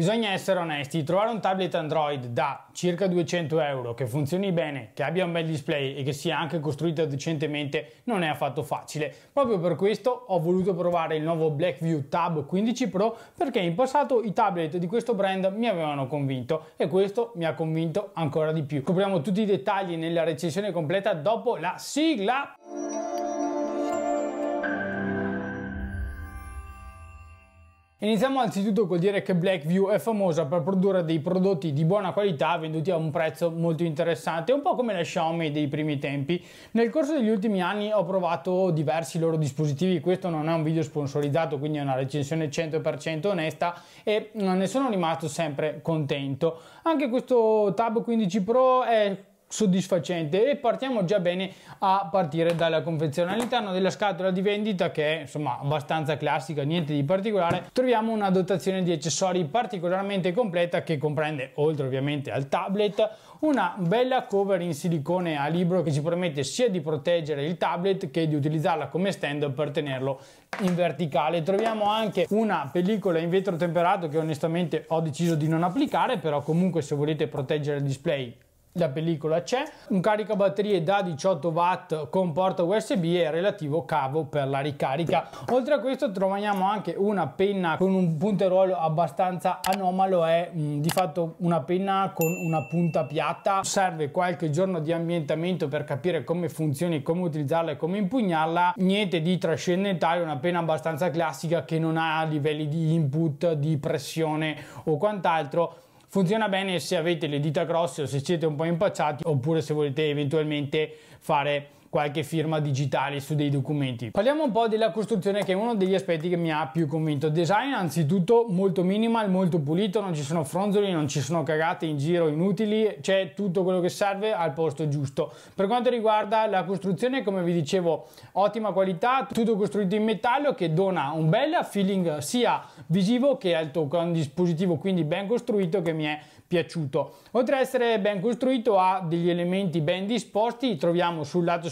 Bisogna essere onesti, trovare un tablet Android da circa 200 euro che funzioni bene, che abbia un bel display e che sia anche costruito decentemente non è affatto facile. Proprio per questo ho voluto provare il nuovo Blackview Tab 15 Pro perché in passato i tablet di questo brand mi avevano convinto e questo mi ha convinto ancora di più. Scopriamo tutti i dettagli nella recensione completa dopo la sigla. Iniziamo anzitutto col dire che Blackview è famosa per produrre dei prodotti di buona qualità venduti a un prezzo molto interessante, un po' come la Xiaomi dei primi tempi. Nel corso degli ultimi anni ho provato diversi loro dispositivi, questo non è un video sponsorizzato, quindi è una recensione 100% onesta e ne sono rimasto sempre contento. Anche questo Tab 15 Pro è soddisfacente. E partiamo già bene a partire dalla confezione all'interno della scatola di vendita che è insomma abbastanza classica niente di particolare. Troviamo una dotazione di accessori particolarmente completa che comprende oltre ovviamente al tablet una bella cover in silicone a libro che ci permette sia di proteggere il tablet che di utilizzarla come stand per tenerlo in verticale. Troviamo anche una pellicola in vetro temperato che onestamente ho deciso di non applicare però comunque se volete proteggere il display la pellicola c'è, un caricabatterie da 18 watt con porta USB e relativo cavo per la ricarica. Oltre a questo troviamo anche una penna con un punteruolo abbastanza anomalo, è mm, di fatto una penna con una punta piatta, serve qualche giorno di ambientamento per capire come funzioni, come utilizzarla e come impugnarla, niente di trascendentale, una penna abbastanza classica che non ha livelli di input, di pressione o quant'altro Funziona bene se avete le dita grosse o se siete un po' impacciati oppure se volete eventualmente fare qualche firma digitale su dei documenti. Parliamo un po' della costruzione che è uno degli aspetti che mi ha più convinto. Design anzitutto molto minimal, molto pulito, non ci sono fronzoli, non ci sono cagate in giro inutili, c'è tutto quello che serve al posto giusto. Per quanto riguarda la costruzione, come vi dicevo, ottima qualità, tutto costruito in metallo che dona un bel feeling sia visivo che al tocco, è un dispositivo quindi ben costruito che mi è piaciuto. Oltre ad essere ben costruito ha degli elementi ben disposti, troviamo sul lato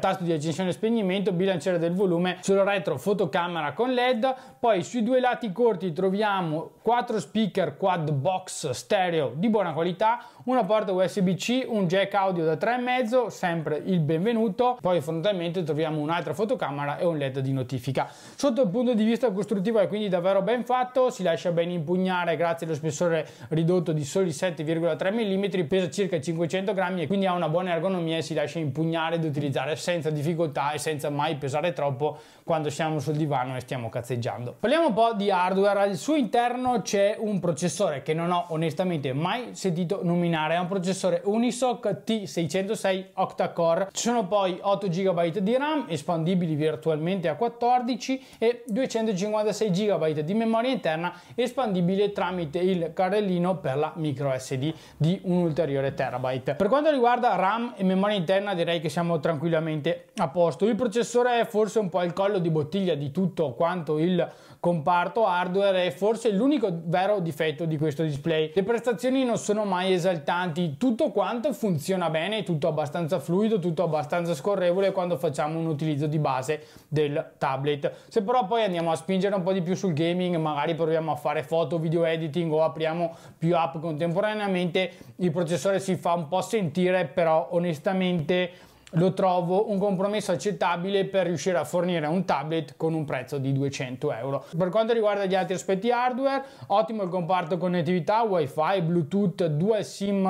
tasto di accensione e spegnimento, bilanciere del volume, sul retro fotocamera con led, poi sui due lati corti troviamo quattro speaker quad box stereo di buona qualità, una porta USB-C, un jack audio da 3,5, sempre il benvenuto, poi frontalmente troviamo un'altra fotocamera e un led di notifica. Sotto il punto di vista costruttivo è quindi davvero ben fatto, si lascia ben impugnare grazie allo spessore ridotto di soli 7,3 mm, pesa circa 500 grammi e quindi ha una buona ergonomia e si lascia impugnare ed utilizzare senza difficoltà e senza mai pesare troppo quando siamo sul divano e stiamo cazzeggiando. Parliamo un po' di hardware, al suo interno c'è un processore che non ho onestamente mai sentito nominare, è un processore Unisoc T606 octa-core, ci sono poi 8 GB di RAM espandibili virtualmente a 14 e 256 GB di memoria interna espandibile tramite il carrellino per la micro SD di un ulteriore terabyte. Per quanto riguarda RAM e memoria interna direi che siamo tranquillamente a posto. Il processore è forse un po' il collo di bottiglia di tutto quanto il comparto hardware è forse l'unico vero difetto di questo display. Le prestazioni non sono mai esaltanti, tutto quanto funziona bene, tutto abbastanza fluido, tutto abbastanza scorrevole quando facciamo un utilizzo di base del tablet. Se però poi andiamo a spingere un po' di più sul gaming, magari proviamo a fare foto, video editing o apriamo più app contemporaneamente, il processore si fa un po' sentire, però onestamente lo trovo un compromesso accettabile per riuscire a fornire un tablet con un prezzo di 200 euro. Per quanto riguarda gli altri aspetti hardware, ottimo il comparto connettività Wi-Fi, Bluetooth, due SIM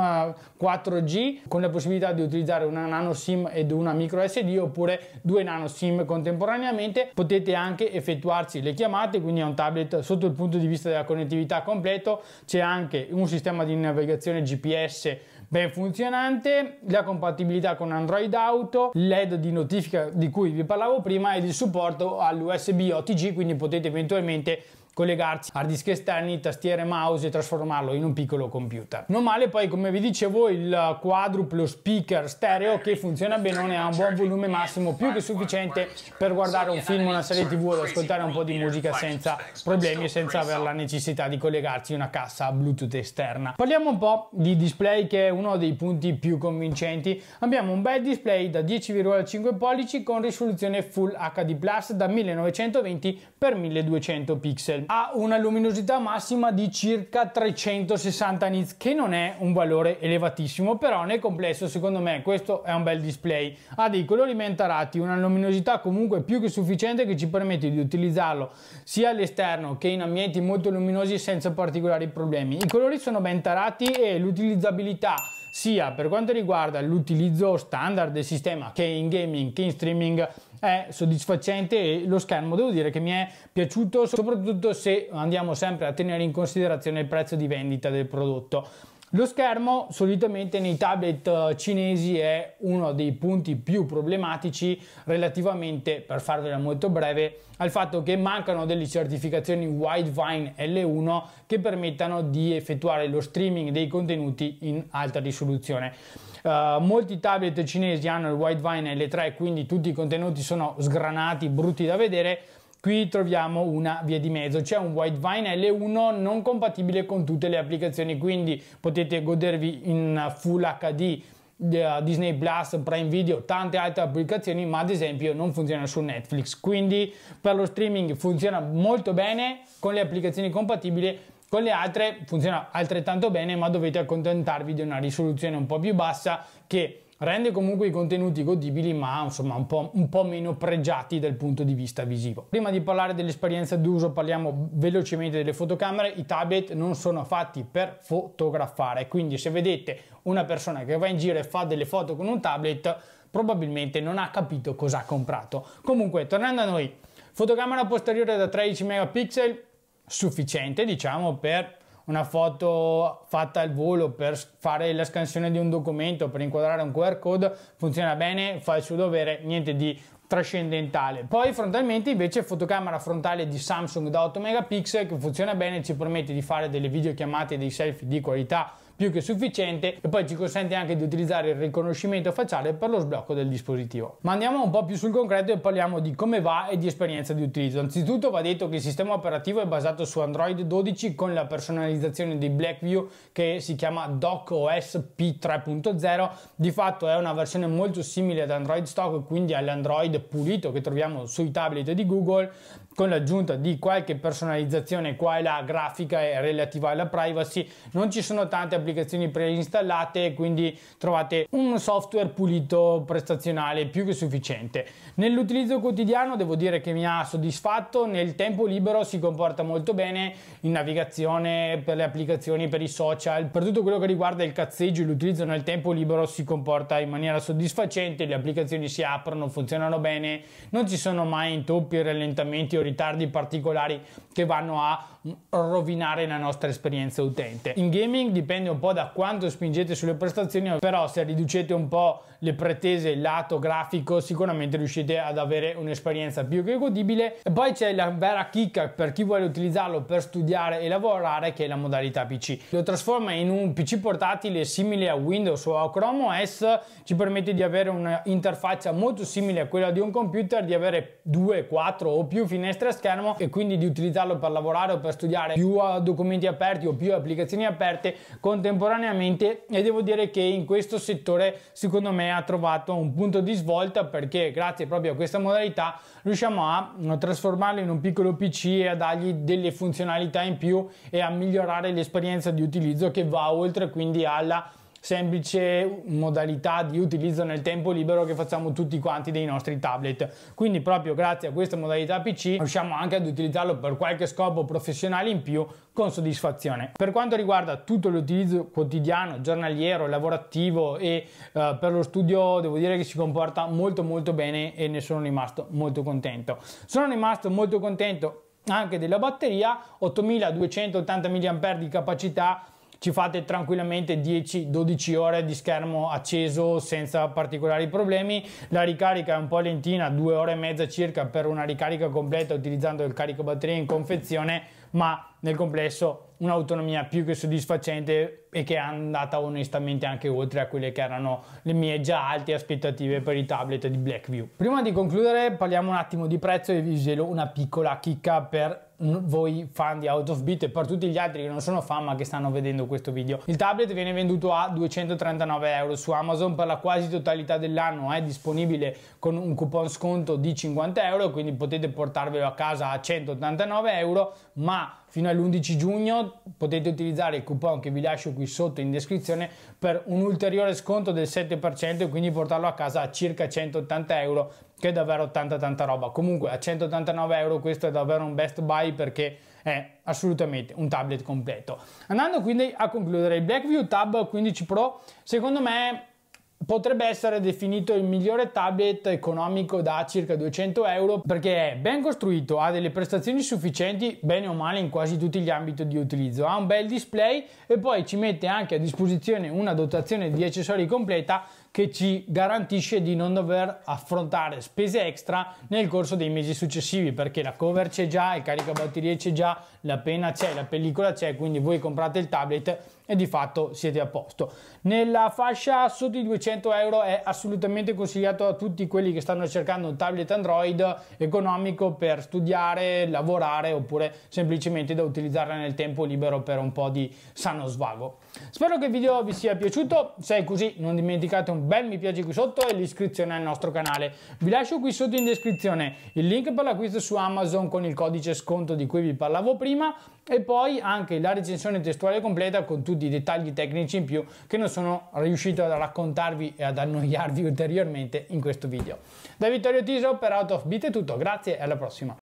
4G con la possibilità di utilizzare una nano SIM ed una micro SD oppure due nano SIM contemporaneamente. Potete anche effettuarci le chiamate, quindi è un tablet sotto il punto di vista della connettività completo. C'è anche un sistema di navigazione GPS ben funzionante, la compatibilità con Android Auto, LED di notifica di cui vi parlavo prima ed il supporto all'USB OTG, quindi potete eventualmente collegarsi hard disk esterni, tastiere mouse e trasformarlo in un piccolo computer. Non male poi come vi dicevo il quadruplo speaker stereo che funziona benone, ha un buon volume massimo più che sufficiente per guardare un film, una serie tv o ascoltare un po' di musica senza problemi e senza avere la necessità di collegarsi a una cassa bluetooth esterna. Parliamo un po' di display che è uno dei punti più convincenti. Abbiamo un bel display da 10,5 pollici con risoluzione Full HD Plus da 1920 x 1200 pixel Ha una luminosità massima di circa 360 nits, che non è un valore elevatissimo, però nel complesso secondo me questo è un bel display. Ha dei colori ben tarati, una luminosità comunque più che sufficiente che ci permette di utilizzarlo sia all'esterno che in ambienti molto luminosi senza particolari problemi. I colori sono ben tarati e l'utilizzabilità sia per quanto riguarda l'utilizzo standard del sistema che in gaming che in streaming è soddisfacente e lo schermo devo dire che mi è piaciuto soprattutto se andiamo sempre a tenere in considerazione il prezzo di vendita del prodotto. Lo schermo solitamente nei tablet eh, cinesi è uno dei punti più problematici relativamente, per farvela molto breve, al fatto che mancano delle certificazioni Widevine L1 che permettano di effettuare lo streaming dei contenuti in alta risoluzione. Uh, molti tablet cinesi hanno il Widevine L3, quindi tutti i contenuti sono sgranati, brutti da vedere, Qui troviamo una via di mezzo, c'è un Widevine L1 non compatibile con tutte le applicazioni, quindi potete godervi in Full HD eh, Disney Plus, Prime Video, tante altre applicazioni, ma ad esempio non funziona su Netflix. Quindi per lo streaming funziona molto bene con le applicazioni compatibili, con le altre funziona altrettanto bene, ma dovete accontentarvi di una risoluzione un po' più bassa che rende comunque i contenuti godibili ma insomma un po', un po', meno pregiati dal punto di vista visivo. Prima di parlare dell'esperienza d'uso parliamo velocemente delle fotocamere, i tablet non sono fatti per fotografare, quindi se vedete una persona che va in giro e fa delle foto con un tablet probabilmente non ha capito cosa ha comprato. Comunque tornando a noi, fotocamera posteriore da 13 megapixel sufficiente diciamo per una foto fatta al volo per fare la scansione di un documento, per inquadrare un QR code, funziona bene, fa il suo dovere, niente di trascendentale. Poi frontalmente invece fotocamera frontale di Samsung da 8 megapixel che funziona bene, ci permette di fare delle videochiamate e dei selfie di qualità più che sufficiente e poi ci consente anche di utilizzare il riconoscimento facciale per lo sblocco del dispositivo. Ma andiamo un po' più sul concreto e parliamo di come va e di esperienza di utilizzo. Anzitutto va detto che il sistema operativo è basato su Android 12 con la personalizzazione di Blackview che si chiama DocOS P3.0. Di fatto è una versione molto simile ad Android stock, quindi all'Android pulito che troviamo sui tablet di Google, con l'aggiunta di qualche personalizzazione qua e là grafica e relativa alla privacy. Non ci sono tante applicazioni preinstallate, quindi trovate un software pulito prestazionale più che sufficiente. Nell'utilizzo quotidiano devo dire che mi ha soddisfatto, nel tempo libero si comporta molto bene in navigazione, per le applicazioni, per i social, per tutto quello che riguarda il cazzeggio e l'utilizzo nel tempo libero si comporta in maniera soddisfacente, le applicazioni si aprono, funzionano bene, non ci sono mai intoppi, rallentamenti o ritardi particolari che vanno a rovinare la nostra esperienza utente. In gaming dipende un po' da quanto spingete sulle prestazioni, però se riducete un po' le pretese lato grafico sicuramente riuscite ad avere un'esperienza più che godibile. E poi c'è la vera chicca per chi vuole utilizzarlo per studiare e lavorare che è la modalità PC. Lo trasforma in un PC portatile simile a Windows o a Chrome OS, ci permette di avere un'interfaccia molto simile a quella di un computer, di avere due, quattro o più finestre a schermo e quindi di utilizzarlo per lavorare o per studiare più documenti aperti o più applicazioni aperte contemporaneamente. E devo dire che in questo settore secondo me ha trovato un punto di svolta perché grazie proprio a questa modalità riusciamo a trasformarlo in un piccolo PC e a dargli delle funzionalità in più e a migliorare l'esperienza di utilizzo che va oltre quindi alla semplice modalità di utilizzo nel tempo libero che facciamo tutti quanti dei nostri tablet. Quindi proprio grazie a questa modalità PC riusciamo anche ad utilizzarlo per qualche scopo professionale in più con soddisfazione. Per quanto riguarda tutto l'utilizzo quotidiano, giornaliero, lavorativo e uh, per lo studio devo dire che si comporta molto molto bene e ne sono rimasto molto contento. Sono rimasto molto contento anche della batteria, 8280 mAh di capacità ci fate tranquillamente 10-12 ore di schermo acceso senza particolari problemi. La ricarica è un po' lentina, due ore e mezza circa per una ricarica completa utilizzando il carico batteria in confezione, ma nel complesso un'autonomia più che soddisfacente e che è andata onestamente anche oltre a quelle che erano le mie già alte aspettative per i tablet di Blackview. Prima di concludere parliamo un attimo di prezzo e vi svelo una piccola chicca per voi fan di Out of Beat e per tutti gli altri che non sono fan ma che stanno vedendo questo video. Il tablet viene venduto a 239 euro su Amazon per la quasi totalità dell'anno, è disponibile con un coupon sconto di 50 euro, quindi potete portarvelo a casa a 189 euro, ma fino all'11 giugno potete utilizzare il coupon che vi lascio qui sotto in descrizione per un ulteriore sconto del 7% e quindi portarlo a casa a circa 180 euro che è davvero tanta tanta roba. Comunque a 189 euro questo è davvero un best buy perché è assolutamente un tablet completo. Andando quindi a concludere il Blackview Tab 15 Pro secondo me potrebbe essere definito il migliore tablet economico da circa 200 euro perché è ben costruito, ha delle prestazioni sufficienti bene o male in quasi tutti gli ambiti di utilizzo, ha un bel display e poi ci mette anche a disposizione una dotazione di accessori completa che ci garantisce di non dover affrontare spese extra nel corso dei mesi successivi perché la cover c'è già, il caricabatterie c'è già, la penna c'è, la pellicola c'è, quindi voi comprate il tablet e di fatto siete a posto. Nella fascia sotto i 200 euro è assolutamente consigliato a tutti quelli che stanno cercando un tablet Android economico per studiare, lavorare oppure semplicemente da utilizzare nel tempo libero per un po' di sano svago. Spero che il video vi sia piaciuto, se è così non dimenticate bel mi piace qui sotto e l'iscrizione al nostro canale. Vi lascio qui sotto in descrizione il link per l'acquisto su Amazon con il codice sconto di cui vi parlavo prima e poi anche la recensione testuale completa con tutti i dettagli tecnici in più che non sono riuscito a raccontarvi e ad annoiarvi ulteriormente in questo video. Da Vittorio Tiso per Out of Beat è tutto, grazie e alla prossima.